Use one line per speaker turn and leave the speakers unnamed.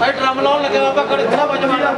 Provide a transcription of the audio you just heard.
ਭਾਈ drum ਲਾਉਣ ਲੱਗੇ ਬਾਬਾ ਖੜੇ ਖੜਾ ਵੱਜ ਮਾਰਾ